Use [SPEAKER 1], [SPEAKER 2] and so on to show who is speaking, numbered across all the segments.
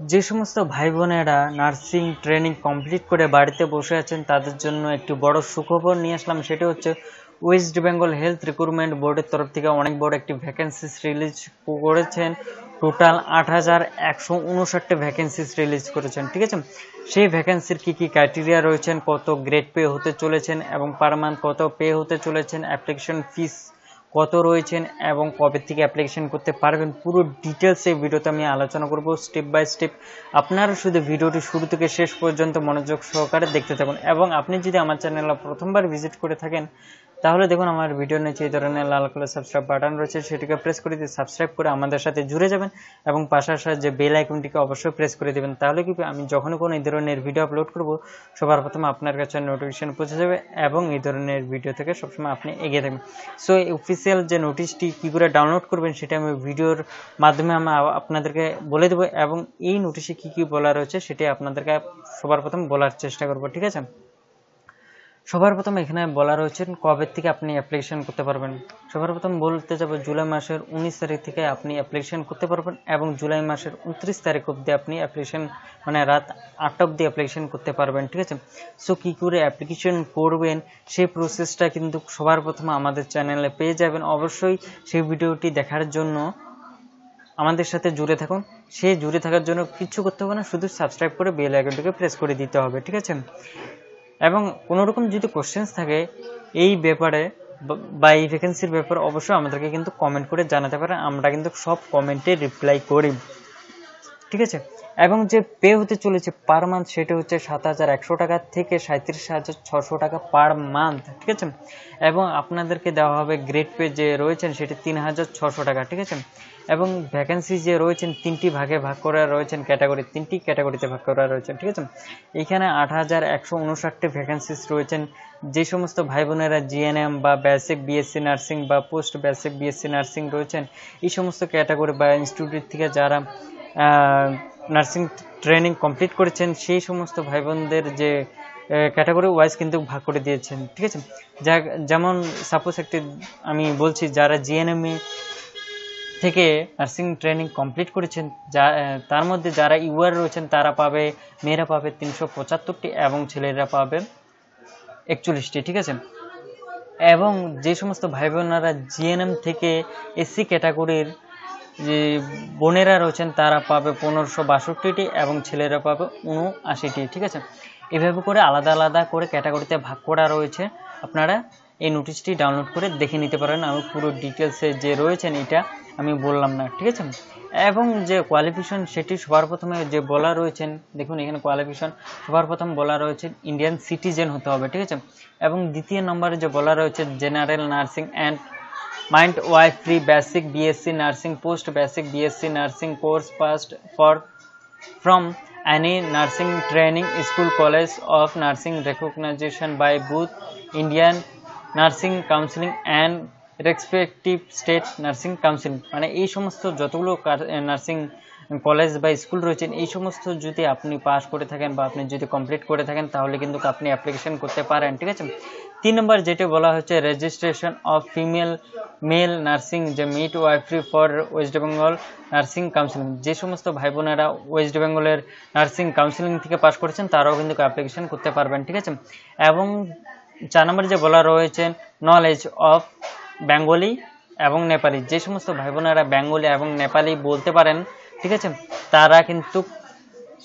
[SPEAKER 1] যে সমস্ত ভাই বোনেরা নার্সিং ট্রেনিং কমপ্লিট করে বাড়িতে বসে আছেন, তাদের জন্য একটি বড় সুখবর নিয়ে আসলাম। সেটা হচ্ছে ওয়েস্ট বেঙ্গল হেলথ রিক্রুটমেন্ট বোর্ডের তরফ থেকে অনেক বড় একটি ভ্যাকেন্সিস রিলিজ করেছেন। টোটাল আট হাজার একশো উনষাটটি ভ্যাকেন্সিস রিলিজ করেছেন, ঠিক আছে? সেই ভ্যাকেন্সির কি কি ক্রাইটেরিয়া রয়েছেন, কত গ্রেড পে হতে চলেছেন এবং পার মান্থ কত পে হতে চলেছেন অ্যাপ্লিকেশন ফিস কত রয়েছেন এবং কবে থেকে অ্যাপ্লিকেশন করতে পারবেন, পুরো ডিটেলস এই ভিডিওতে আমি আলোচনা করব স্টেপ বাই স্টেপ আপনারা শুধু ভিডিওটি শুরু থেকে শেষ পর্যন্ত মনোযোগ সহকারে দেখতে থাকুন এবং আপনি যদি আমার চ্যানেল প্রথমবার ভিজিট করে থাকেন তাহলে দেখুন, আমার ভিডিওর নিচে এই ধরনের লাল কালার সাবস্ক্রাইব বাটন রয়েছে, সেটিকে প্রেস করে দিয়ে সাবস্ক্রাইব করে আমাদের সাথে জুড়ে যাবেন এবং পাশাপাশি যে বেল আইকনটিকে অবশ্যই প্রেস করে দেবেন। তাহলে কি আমি যখনই কোনো এই ধরনের ভিডিও আপলোড করব, সবার প্রথমে আপনার কাছে নোটিফিকেশন পৌঁছে যাবে এবং এই ধরনের ভিডিও থেকে সবসময় আপনি এগিয়ে থাকবেন। সো এই অফিসিয়াল যে নোটিশটি কী করে ডাউনলোড করবেন, সেটা আমি ভিডিওর মাধ্যমে আমি আপনাদেরকে বলে দেবো এবং এই নোটিশে কী কী বলা রয়েছে, সেটি আপনাদেরকে সবার প্রথম বলার চেষ্টা করব, ঠিক আছে? সবার প্রথম এখানে বলা রয়েছে কবে থেকে আপনি অ্যাপ্লিকেশন করতে পারবেন। সবার প্রথম বলতে যাব জুলাই মাসের উনিশ তারিখ থেকে আপনি অ্যাপ্লিকেশন করতে পারবেন এবং জুলাই মাসের উনত্রিশ তারিখ অবধি আপনি অ্যাপ্লিকেশন মানে রাত আটটা অবধি অ্যাপ্লিকেশন করতে পারবেন, ঠিক আছে? সো কী করে অ্যাপ্লিকেশন করবেন, সেই প্রসেসটা কিন্তু সবার প্রথমে আমাদের চ্যানেলে পেয়ে যাবেন। অবশ্যই সেই ভিডিওটি দেখার জন্য আমাদের সাথে জুড়ে থাকুন। সে জুড়ে থাকার জন্য কিছু করতে হবে না, শুধু সাবস্ক্রাইব করে বেল আইকনটিকে প্রেস করে দিতে হবে, ঠিক আছে? এবং কোনো রকম যদি কোশ্চেন্স থাকে, এই ব্যাপারে বা এই ভ্যাকেন্সির ব্যাপারে অবশ্যই আমাদেরকে কিন্তু কমেন্ট করে জানাতে পারেন। আমরা কিন্তু সব কমেন্টে রিপ্লাই করি। ঠিক আছে? এবং যে পে হতে চলেছে পার মান্থ সেটা হচ্ছে সাত হাজার একশো টাকা থেকে সাঁত্রিশ হাজার ছশো টাকা পার মান্থ ঠিক আছে? এবং আপনাদেরকে দেওয়া হবে গ্রেড পে যে রয়েছেন সেটি তিন হাজার ছশো টাকা, ঠিক আছে? এবং ভ্যাকেন্সি যে রয়েছেন তিনটি ভাগে ভাগ করা রয়েছেন ক্যাটাগরি তিনটি ক্যাটাগরিতে ভাগ করা রয়েছে ঠিক আছে? এখানে আট হাজার একশো উনষাটটি ভ্যাকেন্সিস রয়েছেন। যে সমস্ত ভাই বোনেরা জিএনএম বা বেসিক বিএসসি নার্সিং বা পোস্ট বেসিক বিএসসি নার্সিং রয়েছেন, এই সমস্ত ক্যাটাগরি বা ইনস্টিটিউট থেকে যারা নার্সিং ট্রেনিং কমপ্লিট করেছেন, সেই সমস্ত ভাই বোনদের যে ক্যাটাগরি ওয়াইজ কিন্তু ভাগ করে দিয়েছেন, ঠিক আছে? যা, যেমন সাপোজ একটি, আমি বলছি যারা জিএনএমএ থেকে নার্সিং ট্রেনিং কমপ্লিট করেছেন, যা তার মধ্যে যারা ইউআর রয়েছেন, তারা পাবে, মেয়েরা পাবে তিনশো পঁচাত্তরটি এবং ছেলেরা পাবে একচল্লিশটি, ঠিক আছে? এবং যে সমস্ত ভাই বোনেরা জিএনএম থেকে এসসি ক্যাটাগরির যে বোনেরা রয়েছেন, তারা পাবে পনেরোশো বাষট্টিটি এবং ছেলেরা পাবে উনআশিটি ঠিক আছে? এভাবে করে আলাদা আলাদা করে ক্যাটাগরিতে ভাগ করা রয়েছে। আপনারা এই নোটিশটি ডাউনলোড করে দেখে নিতে পারেন। আমি পুরো ডিটেলসে যে রয়েছেন, এটা আমি বললাম না, ঠিক আছে? এবং যে কোয়ালিফিকেশন সেটি সবার প্রথমে যে বলা রয়েছেন, দেখুন এখানে কোয়ালিফিকেশন সবার প্রথম বলা রয়েছে ইন্ডিয়ান সিটিজেন হতে হবে, ঠিক আছে? এবং দ্বিতীয় নম্বরে যে বলা রয়েছে general nursing and midwifery basic BSc nursing post basic BSc nursing course passed for from any nursing training school, college of nursing recognition by both Indian Nursing Council and respective state nursing council মানে এই সমস্ত যতগুলো nursing college বা school রয়েছেন, এই সমস্ত যদি আপনি পাস করে থাকেন বা আপনি যদি কমপ্লিট করে থাকেন, তাহলে কিন্তু আপনি অ্যাপ্লিকেশন করতে পারেন, ঠিক আছে? তিন নম্বর যেটা বলা হচ্ছে registration of female male nursing যে midwifery for West Bengal nursing counselling যে সমস্ত ভাই বোনেরা ওয়েস্ট বেঙ্গলের নার্সিং কাউন্সিলিং থেকে পাস করেছেন, তারাও কিন্তু অ্যাপ্লিকেশন করতে পারবেন, ঠিক আছে? এবং চার নম্বর যে বলা রয়েছে নলেজ অফ বেঙ্গলি এবং নেপালি যে সমস্ত ভাই বোনেরা বেঙ্গলি এবং নেপালি বলতে পারেন, ঠিক আছে? তারা কিন্তু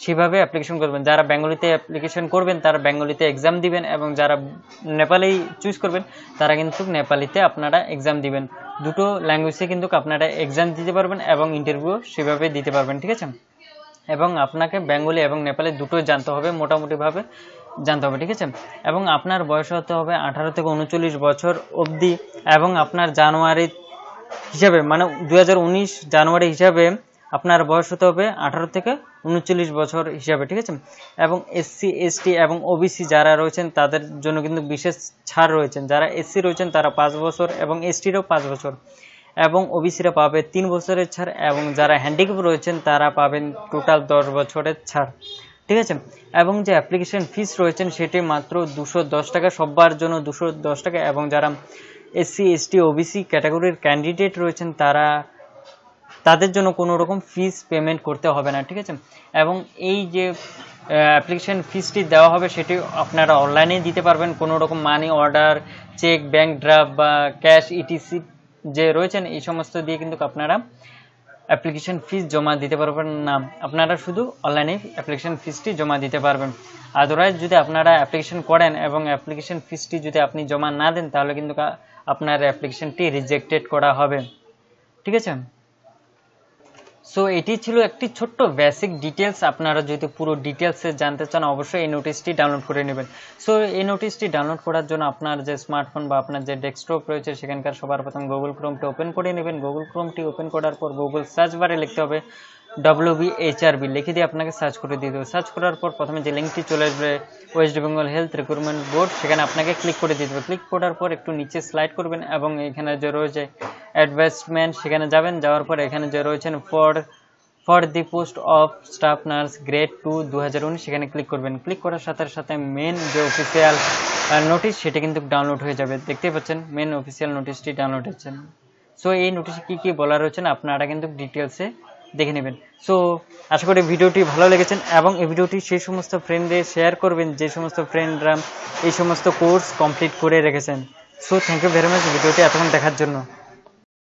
[SPEAKER 1] সেভাবে অ্যাপ্লিকেশন করবেন। যারা বেঙ্গলিতে অ্যাপ্লিকেশন করবেন, তারা বেঙ্গলিতে এক্সাম দিবেন এবং যারা নেপালি চুজ করবেন, তারা কিন্তু নেপালিতে আপনারা এক্সাম দিবেন। দুটো ল্যাঙ্গুয়েজে কিন্তু আপনারা এক্সাম দিতে পারবেন এবং ইন্টারভিউ সেভাবে দিতে পারবেন, ঠিক আছে? এবং আপনাকে বেঙ্গলি এবং নেপালি দুটোই জানতে হবে, মোটামুটিভাবে জানতে হবে, ঠিক আছে? এবং আপনার বয়স হতে হবে আঠারো থেকে উনচল্লিশ বছর অবধি এবং আপনার জানুয়ারি হিসাবে মানে দু হাজার উনিশ জানুয়ারি হিসাবে আপনার বয়স হতে হবে আঠারো থেকে উনচল্লিশ বছর হিসাবে, ঠিক আছে? এবং এসসি এসটি এবং ওবিসি যারা রয়েছেন, তাদের জন্য কিন্তু বিশেষ ছাড় রয়েছেন। যারা এসসি রয়েছেন, তারা পাঁচ বছর এবং এসটিরও পাঁচ বছর। এবং ওবিসিরা পাবে তিন বছরের ছাড় এবং যারা হ্যান্ডিক্যাপ রয়েছেন, তারা পাবেন টোটাল দশ বছরের ছাড়, ঠিক আছে? এবং যে অ্যাপ্লিকেশন ফিস রয়েছেন, সেটি মাত্র দুশো দশ টাকা সবার জন্য, দুশো দশ টাকা। এবং যারা এসসি এসটি ওবিসি ক্যাটাগরির ক্যান্ডিডেট রয়েছেন, তারা তাদের জন্য কোনো রকম ফিস পেমেন্ট করতে হবে না, ঠিক আছে? এবং এই যে অ্যাপ্লিকেশন ফিসটি দেওয়া হবে, সেটি আপনারা অনলাইনেই দিতে পারবেন। কোনো রকম money order cheque bank draft বা ক্যাশ ইটিসি যে রয়েছেন, এই সমস্ত দিয়ে কিন্তু আপনারা অ্যাপ্লিকেশন ফিস জমা দিতে পারবেন না। আপনারা শুধু অনলাইনে অ্যাপ্লিকেশন ফিসটি জমা দিতে পারবেন। আদারওয়াইজ যদি আপনারা অ্যাপ্লিকেশন করেন এবং অ্যাপ্লিকেশন ফিসটি যদি আপনি জমা না দেন, তাহলে কিন্তু আপনার অ্যাপ্লিকেশনটি রিজেক্টেড করা হবে। ঠিক আছে? সো এটি ছিল একটি ছোট্ট বেসিক ডিটেলস আপনারা যদি পুরো ডিটেলসে জানতে চান, অবশ্যই এই নোটিশটি ডাউনলোড করে নেবেন। সো এই নোটিশটি ডাউনলোড করার জন্য আপনার যে স্মার্টফোন বা আপনার যে ডেস্কটপ রয়েছে, সেখানকার সবার প্রথম গুগল ক্রোমটি ওপেন করে নেবেন। গুগল ক্রোমটি ওপেন করার পর গুগল সার্চ বারে লিখতে হবে। W B H R B লিখে দিয়ে আপনাকে সার্চ করে দিয়ে দেবে। সার্চ করার পর প্রথমে যে লিঙ্কটি চলে আসবে West Bengal health recruitment board সেখানে আপনাকে ক্লিক করে দিয়ে দেবে। ক্লিক করার পর একটু নিচে স্লাইড করবেন এবং এখানে যে রয়েছে অ্যাডভার্টাইজমেন্ট সেখানে যাবেন। যাওয়ার পর এখানে যে রয়েছেন for for the post of staff nurse grade two দু সেখানে ক্লিক করবেন। ক্লিক করার সাথে সাথে মেন যে অফিসিয়াল নোটিশ সেটা কিন্তু ডাউনলোড হয়ে যাবে। দেখতেই পাচ্ছেন মেন অফিসিয়াল নোটিশটি ডাউনলোড হচ্ছে। সো এই নোটিশে কী কী বলা রয়েছে না, আপনারা কিন্তু ডিটেলসে দেখে নেবেন। সো আশা করি ভিডিওটি ভালো লেগেছেন এবং এই ভিডিওটি সেই সমস্ত ফ্রেন্ডদের শেয়ার করবেন, যে সমস্ত ফ্রেন্ডরা এই সমস্ত কোর্স কমপ্লিট করে রেখেছেন। So thank you very much ভিডিওটি এতক্ষণ দেখার জন্য।